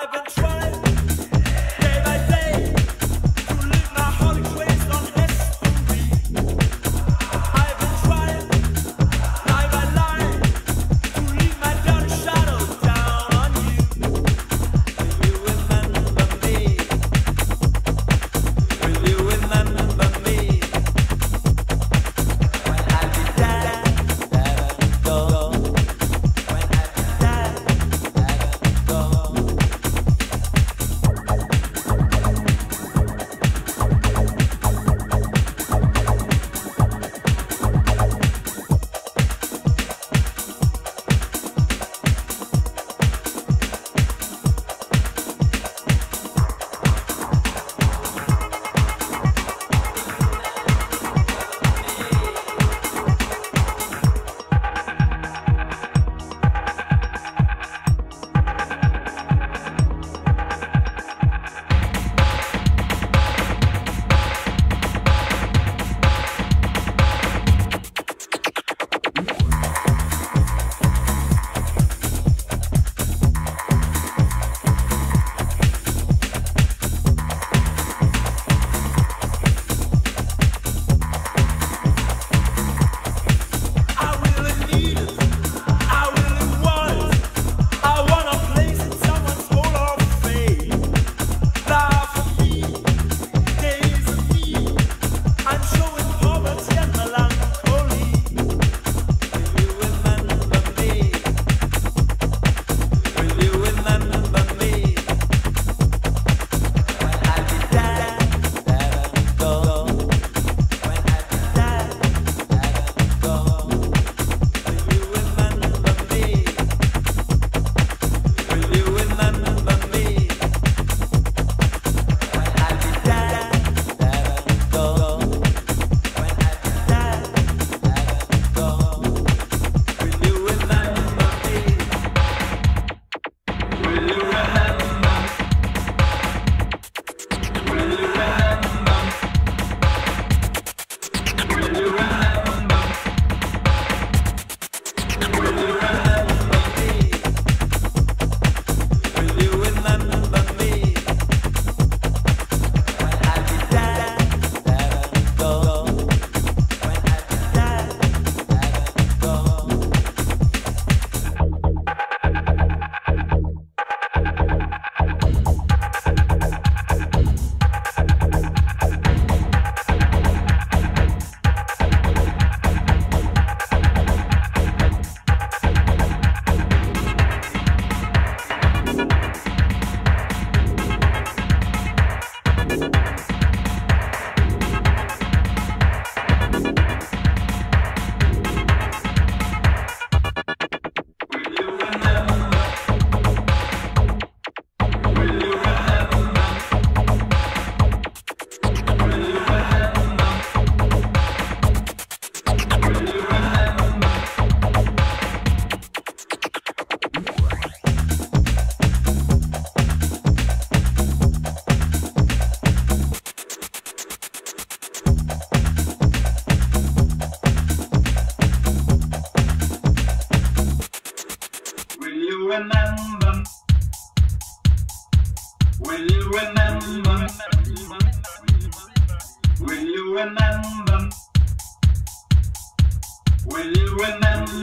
I've been trying. Will you remember? Will you remember? Will you remember?